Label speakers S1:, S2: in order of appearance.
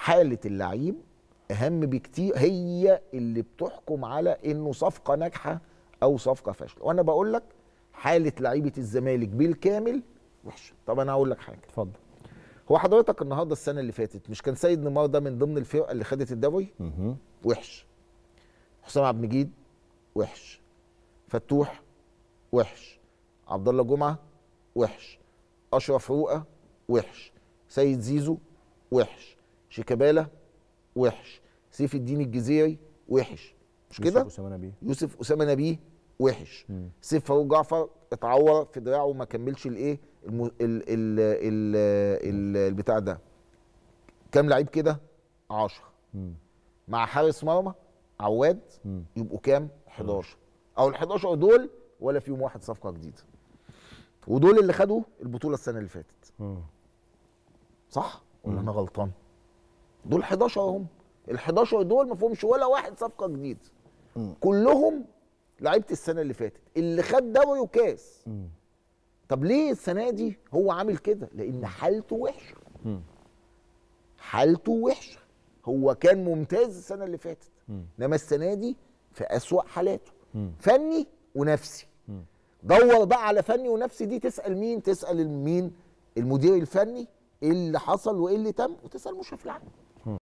S1: حالة اللعيب أهم بكتير هي اللي بتحكم على إنه صفقة ناجحة أو صفقة فاشلة. وأنا بقول لك حالة لعيبة الزمالك بالكامل وحشة. طب أنا هقول لك حاجة.
S2: اتفضل.
S1: هو حضرتك النهارده السنة اللي فاتت مش كان سيد نيمار ده من ضمن الفرقه اللي خدت الدوري. وحش. حسام عبد المجيد وحش. فتوح وحش. عبد الله جمعة وحش. أشرف رؤى وحش. سيد زيزو وحش. شيكابالا وحش. سيف الدين الجزيري وحش. مش كده؟
S2: يوسف أسامة نبيه.
S1: يوسف أسامة نبيه وحش.
S2: مم.
S1: سيف فاروق جعفر اتعور في دراعه وما كملش الايه؟ الم... ال... ال... ال... ال... البتاع ده. كام لعيب كده؟ 10
S2: مم.
S1: مع حارس مرمى عواد
S2: مم.
S1: يبقوا كام؟ 11 أو ال 11 دول ولا فيهم واحد صفقة جديدة. ودول اللي خدوا البطولة السنة اللي فاتت.
S2: مم.
S1: صح؟ ولا أنا غلطان؟ دول 11 هم ال 11 دول ما فيهمش ولا واحد صفقة جديده كلهم لعيبة السنة اللي فاتت. اللي خد دوري وكاس. طب ليه السنة دي هو عامل كده؟ لأن حالته
S2: وحشة.
S1: حالته وحشة. هو كان ممتاز السنة اللي فاتت. إنما السنة دي في أسوأ حالاته. فني ونفسي. دور بقى على فني ونفسي دي. تسأل مين؟ تسأل مين؟ المدير الفني. إيه اللي حصل وإيه اللي تم؟ وتسأل مشرف العام.